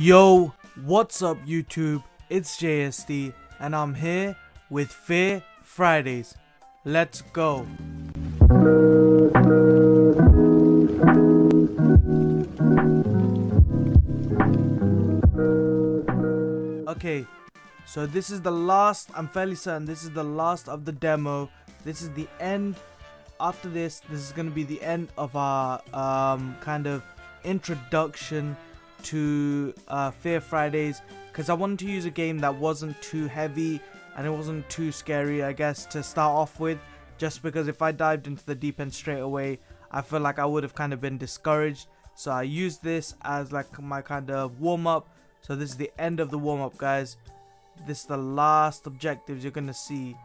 Yo, what's up YouTube? It's JSD and I'm here with Fear Fridays. Let's go. Okay, so this is the last, I'm fairly certain this is the last of the demo. This is the end. After this, this is going to be the end of our um, kind of introduction to uh, Fear Fridays because I wanted to use a game that wasn't too heavy and it wasn't too scary, I guess, to start off with. Just because if I dived into the deep end straight away, I feel like I would have kind of been discouraged. So I used this as like my kind of warm up. So this is the end of the warm up, guys. This is the last objectives you're gonna see.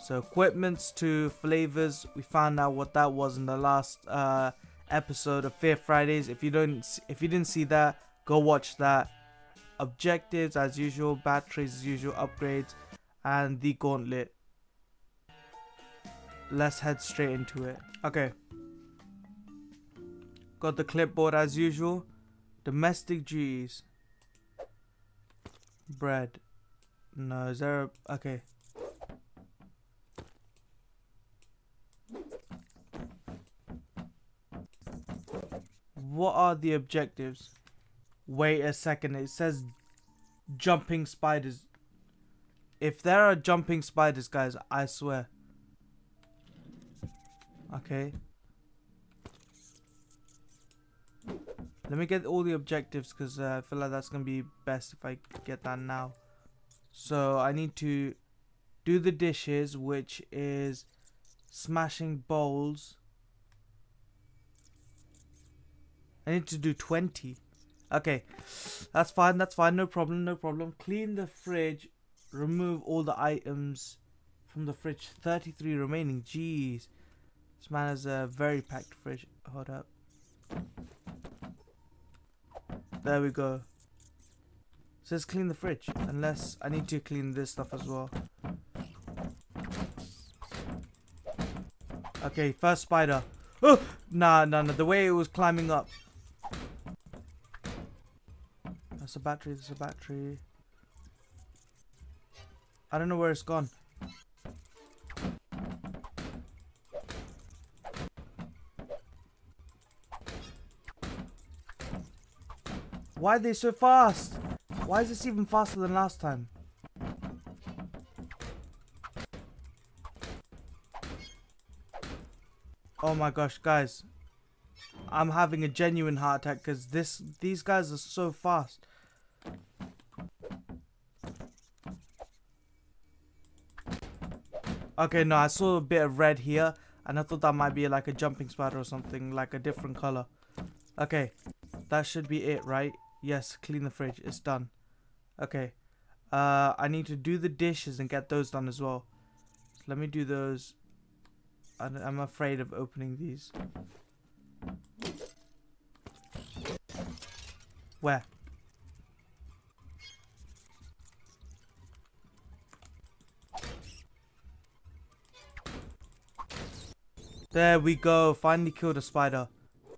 So equipments to flavors. We found out what that was in the last uh, episode of Fear Fridays. If you don't, if you didn't see that, go watch that. Objectives as usual, batteries as usual, upgrades, and the gauntlet. Let's head straight into it. Okay. Got the clipboard as usual. Domestic duties. Bread. No, is there a... Okay. What are the objectives? Wait a second, it says jumping spiders. If there are jumping spiders, guys, I swear. Okay. Let me get all the objectives because uh, I feel like that's going to be best if I get that now. So I need to do the dishes, which is smashing bowls. I need to do 20. Okay, that's fine, that's fine, no problem, no problem. Clean the fridge, remove all the items from the fridge. 33 remaining, jeez. This man has a very packed fridge. Hold up. There we go. So let's clean the fridge, unless I need to clean this stuff as well. Okay, first spider. Oh! Nah, nah, nah, the way it was climbing up. That's a battery, that's a battery. I don't know where it's gone. Why are they so fast? Why is this even faster than last time? Oh my gosh, guys. I'm having a genuine heart attack because this these guys are so fast. Okay, no, I saw a bit of red here, and I thought that might be like a jumping spider or something, like a different color. Okay, that should be it, right? Yes, clean the fridge. It's done. Okay. Uh, I need to do the dishes and get those done as well. So let me do those. I'm afraid of opening these. Where? There we go. Finally killed a spider.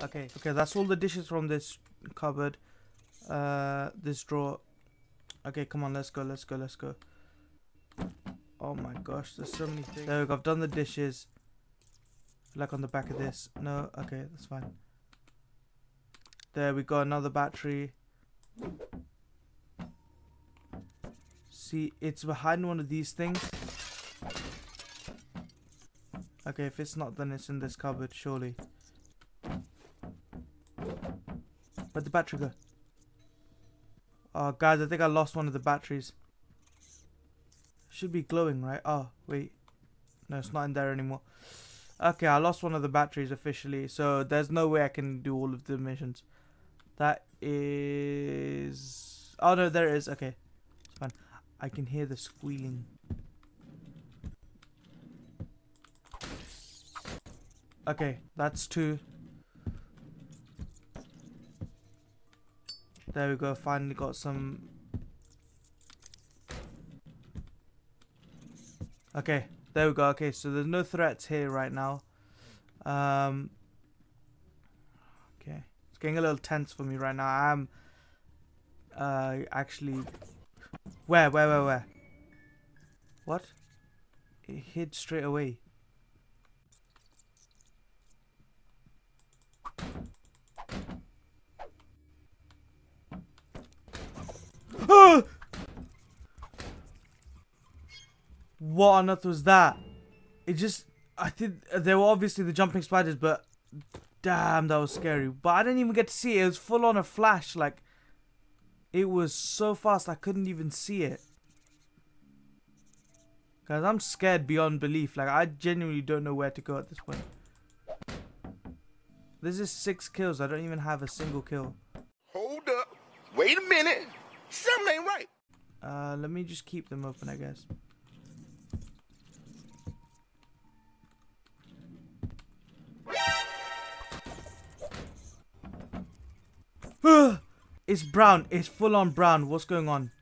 Okay, okay, that's all the dishes from this cupboard. Uh, this drawer. Okay, come on, let's go, let's go, let's go. Oh my gosh, there's so many things. There we go, I've done the dishes. Like on the back of this. No, okay, that's fine. There we go, another battery. See, it's behind one of these things. Okay, if it's not, then it's in this cupboard, surely. Where'd the battery go? Oh, guys, I think I lost one of the batteries. Should be glowing, right? Oh, wait. No, it's not in there anymore. Okay, I lost one of the batteries officially, so there's no way I can do all of the missions. That is... Oh, no, there it is. Okay, it's fine. I can hear the squealing. Okay, that's two. There we go, finally got some... Okay, there we go. Okay, so there's no threats here right now. Um, okay, it's getting a little tense for me right now. I'm uh, actually... Where, where, where, where? What? It hid straight away. What on earth was that? It just... I think they were obviously the jumping spiders, but... Damn, that was scary. But I didn't even get to see it. It was full on a flash. Like, it was so fast I couldn't even see it. Guys, I'm scared beyond belief. Like, I genuinely don't know where to go at this point. This is six kills. I don't even have a single kill. Hold up. Wait a minute. Something ain't right. Uh, let me just keep them open, I guess. it's brown. It's full on brown. What's going on?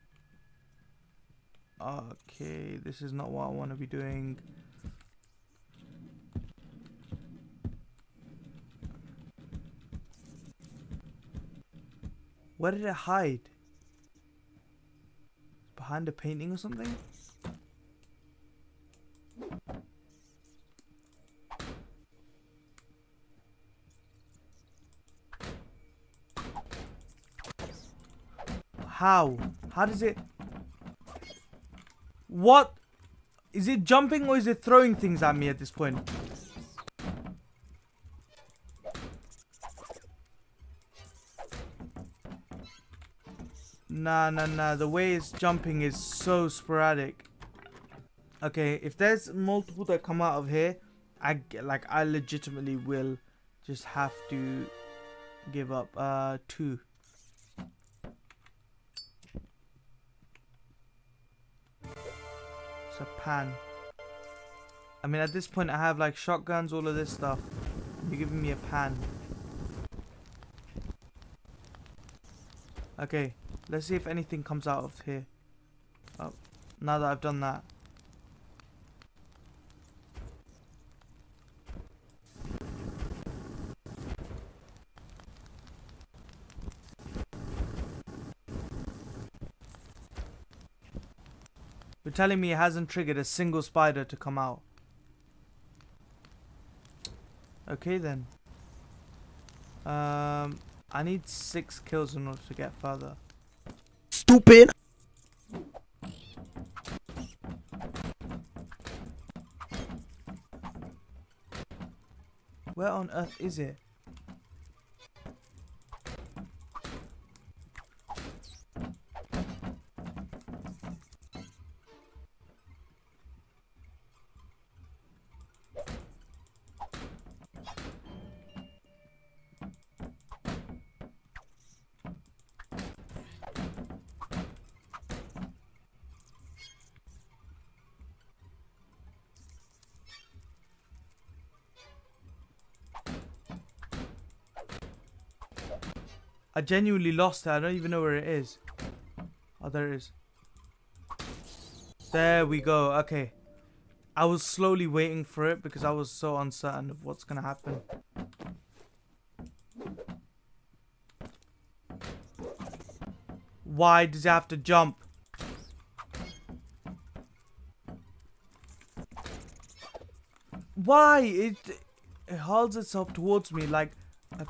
Okay, this is not what I want to be doing. Where did it hide? Behind a painting or something? How? How does it... What? Is it jumping or is it throwing things at me at this point? Nah, nah, nah. The way it's jumping is so sporadic. Okay, if there's multiple that come out of here, I get like I legitimately will just have to give up. Uh, two. It's a pan. I mean, at this point, I have like shotguns, all of this stuff. You're giving me a pan. Okay, let's see if anything comes out of here. Oh, now that I've done that. You're telling me it hasn't triggered a single spider to come out. Okay then. Um, I need six kills in order to get further. Stupid. Where on earth is it? I genuinely lost it. I don't even know where it is. Oh, there it is. There we go. Okay. I was slowly waiting for it because I was so uncertain of what's going to happen. Why does it have to jump? Why? It, it itself towards me like... A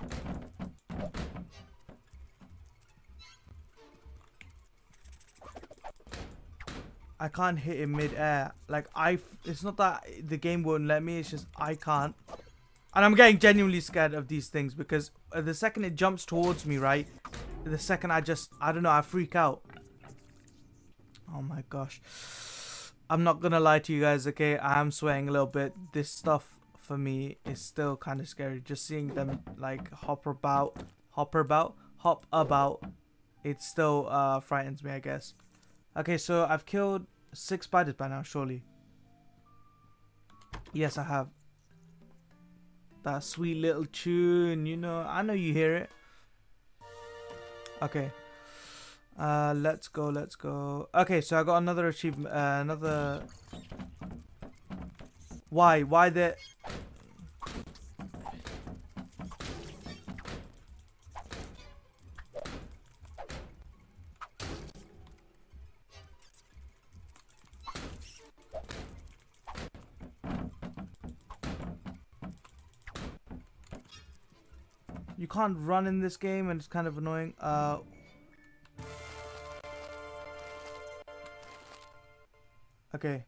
can't hit in mid-air. Like, I... It's not that the game won't let me. It's just I can't. And I'm getting genuinely scared of these things because the second it jumps towards me, right? The second I just... I don't know. I freak out. Oh my gosh. I'm not gonna lie to you guys, okay? I am sweating a little bit. This stuff for me is still kind of scary. Just seeing them like hop about, hop about, hop about. It still uh, frightens me, I guess. Okay, so I've killed six spiders by now, surely. Yes, I have. That sweet little tune, you know, I know you hear it. Okay. Uh, let's go, let's go. Okay, so I got another achievement, uh, another... Why? Why the... You can't run in this game and it's kind of annoying. Uh, okay.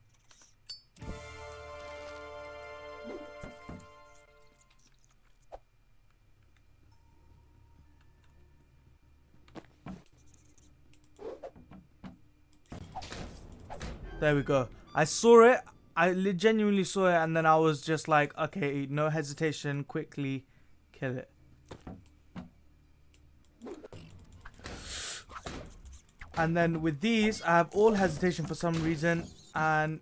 There we go. I saw it. I genuinely saw it, and then I was just like, okay, no hesitation, quickly kill it. And then with these, I have all hesitation for some reason, and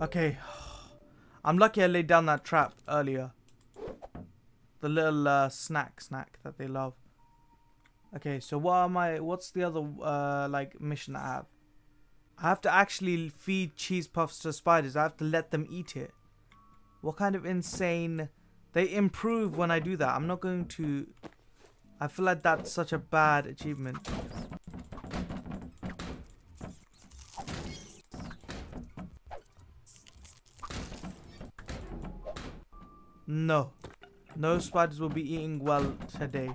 okay, I'm lucky I laid down that trap earlier. The little uh, snack snack that they love. Okay, so what am I? What's the other uh, like mission I have? I have to actually feed cheese puffs to spiders. I have to let them eat it. What kind of insane? They improve when I do that. I'm not going to. I feel like that's such a bad achievement. No. No spiders will be eating well today.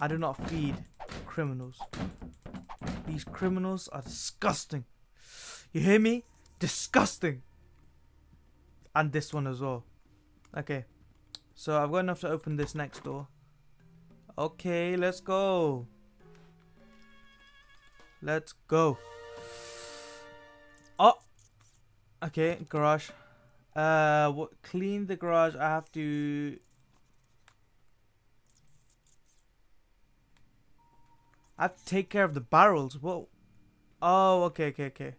I do not feed criminals. These criminals are disgusting. You hear me? Disgusting. And this one as well. Okay. So I've got enough to open this next door. Okay, let's go. Let's go. Oh. Okay, garage. Uh, what? Clean the garage. I have to I have to take care of the barrels. Whoa. Oh, okay, okay, okay.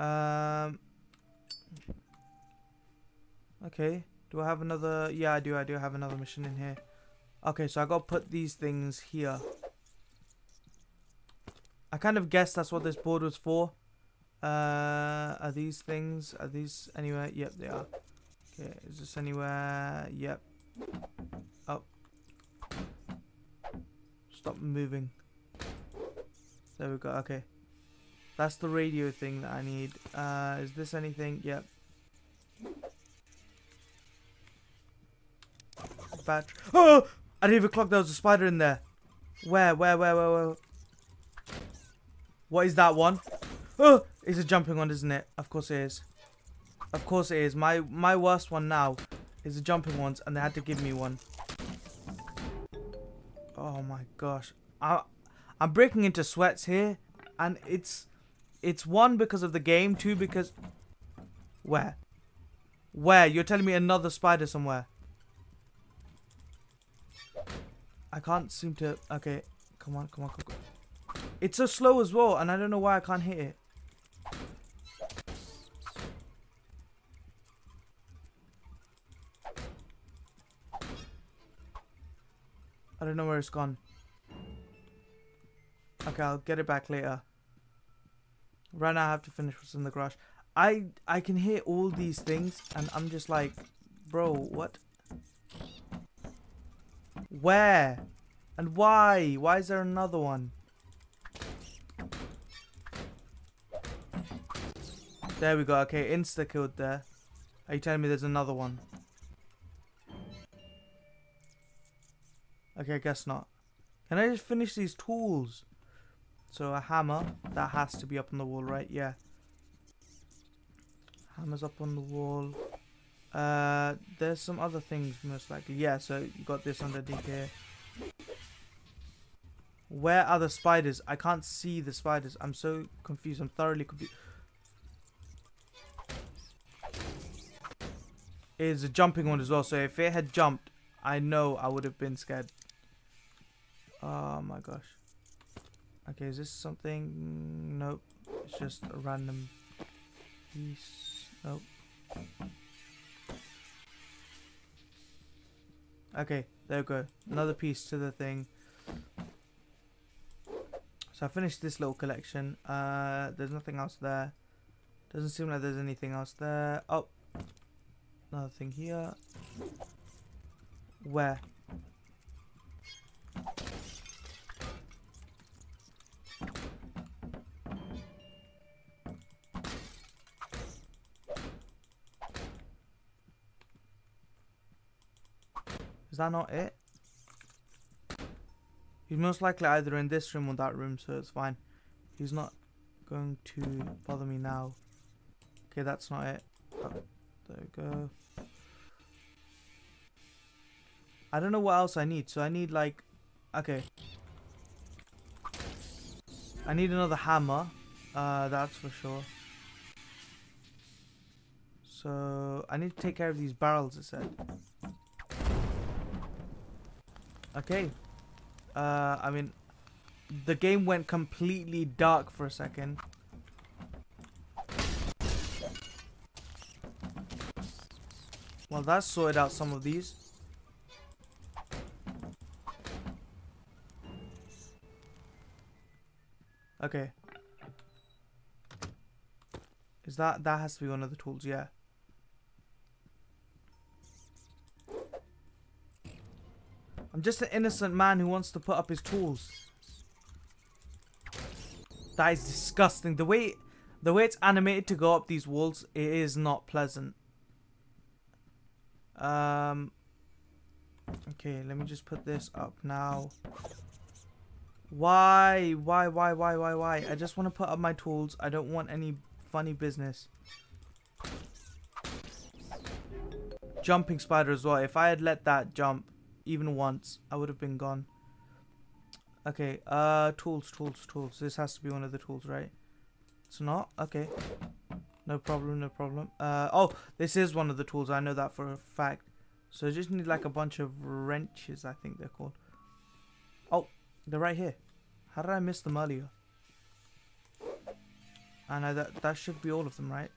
Um. Okay. Do I have another? Yeah, I do. I do have another mission in here. Okay, so I got to put these things here. I kind of guessed that's what this board was for. Uh, are these things? Are these anywhere? Yep, they are. Okay, is this anywhere? Yep. Oh. Stop moving. There we go. Okay. That's the radio thing that I need. Uh, is this anything? Yep. Oh! I didn't even clock there was a spider in there. Where? Where? Where? Where? Where? What is that one? Oh! It's a jumping one, isn't it? Of course it is. Of course it is. My my worst one now is the jumping ones, and they had to give me one. Oh my gosh. I I'm breaking into sweats here, and it's it's one because of the game, two because where, where you're telling me another spider somewhere. I can't seem to. Okay, come on, come on, come on. It's so slow as well, and I don't know why I can't hit it. I don't know where it's gone. Okay, I'll get it back later. Right now I have to finish what's in the garage. I I can hear all these things and I'm just like, bro, what? Where? And why? Why is there another one? There we go. Okay, insta killed there. Are you telling me there's another one? Okay, I guess not. Can I just finish these tools? So a hammer, that has to be up on the wall, right? Yeah. Hammer's up on the wall. Uh, there's some other things most likely. Yeah, so you got this underneath here. Where are the spiders? I can't see the spiders. I'm so confused. I'm thoroughly confused. Is a jumping one as well. So if it had jumped, I know I would have been scared. Oh my gosh. Okay, is this something? Nope. It's just a random piece. Nope. Okay, there we go. Another piece to the thing. So I finished this little collection. Uh, there's nothing else there. Doesn't seem like there's anything else there. Oh, another thing here. Where? Is that not it? He's most likely either in this room or that room, so it's fine. He's not going to bother me now. Okay, that's not it. Oh, there we go. I don't know what else I need. So I need like... Okay. I need another hammer. Uh, that's for sure. So I need to take care of these barrels, it said. Okay. Uh, I mean, the game went completely dark for a second. Well, that sorted out some of these. Okay. Is that, that has to be one of the tools, yeah. I'm just an innocent man who wants to put up his tools. That is disgusting. The way the way it's animated to go up these walls, it is not pleasant. Um Okay, let me just put this up now. Why? Why, why, why, why, why? I just want to put up my tools. I don't want any funny business. Jumping spider as well. If I had let that jump even once, I would have been gone. Okay, uh, tools, tools, tools. This has to be one of the tools, right? It's not? Okay. No problem, no problem. Uh, oh, this is one of the tools. I know that for a fact. So I just need like a bunch of wrenches, I think they're called. Oh, they're right here. How did I miss them earlier? I know that that should be all of them, right?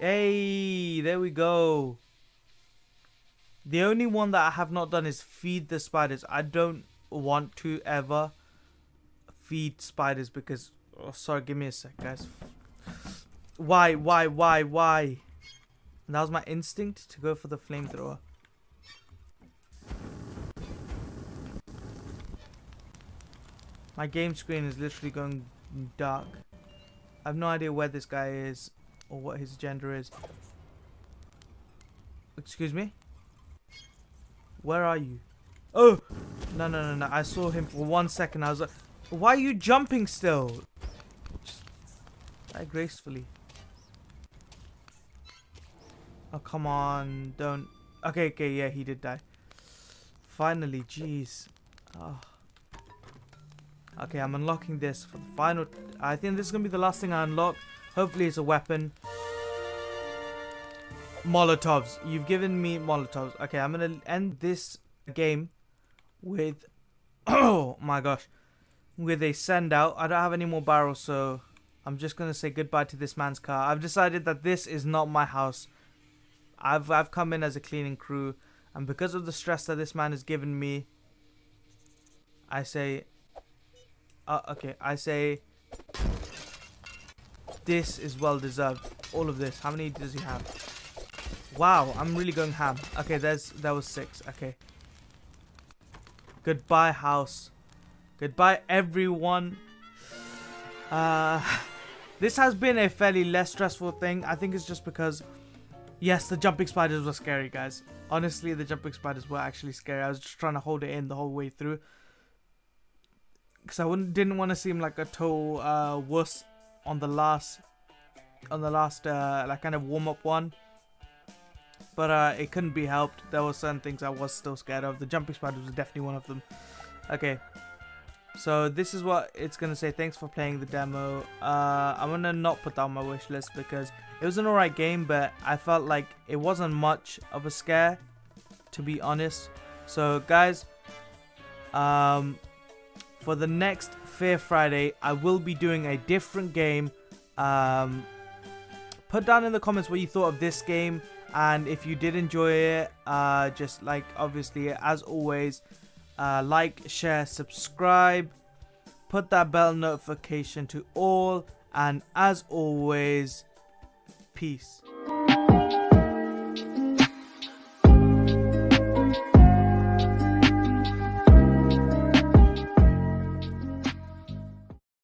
Hey, there we go. The only one that I have not done is feed the spiders. I don't want to ever feed spiders because... Oh, sorry, give me a sec, guys. Why, why, why, why? That was my instinct to go for the flamethrower. My game screen is literally going dark. I have no idea where this guy is or what his gender is. Excuse me? Where are you? Oh! No, no, no, no. I saw him for one second. I was like, why are you jumping still? Just die gracefully. Oh, come on. Don't. Okay, okay, yeah, he did die. Finally, jeez. Oh. Okay, I'm unlocking this for the final... I think this is going to be the last thing I unlock. Hopefully it's a weapon. Molotovs. You've given me Molotovs. Okay, I'm to end this game with... Oh my gosh. With a send out. I don't have any more barrels, so... I'm just to say goodbye to this man's car. I've decided that this is not my house. I've, I've come in as a cleaning crew. And because of the stress that this man has given me... I say uh, okay, I say this is well deserved. All of this. How many does he have? Wow, I'm really going ham. Okay, there's that was six. Okay. Goodbye, house. Goodbye, everyone. Uh, this has been a fairly less stressful thing. I think it's just because, yes, the jumping spiders were scary, guys. Honestly, the jumping spiders were actually scary. I was just trying to hold it in the whole way through because I didn't want to seem like a total uh, wuss on the last on the last uh, like kind of warm up one. But uh, it couldn't be helped. There were certain things I was still scared of. The jumping spiders was definitely one of them. Okay. So this is what it's gonna say. Thanks for playing the demo. Uh, I'm gonna not put that on my wish list because it was an alright game, but I felt like it wasn't much of a scare, to be honest. So guys, um, for the next Fear Friday, I will be doing a different game. Um, put down in the comments what you thought of this game and if you did enjoy it uh, just like obviously as always uh, like share subscribe put that bell notification to all. And as always peace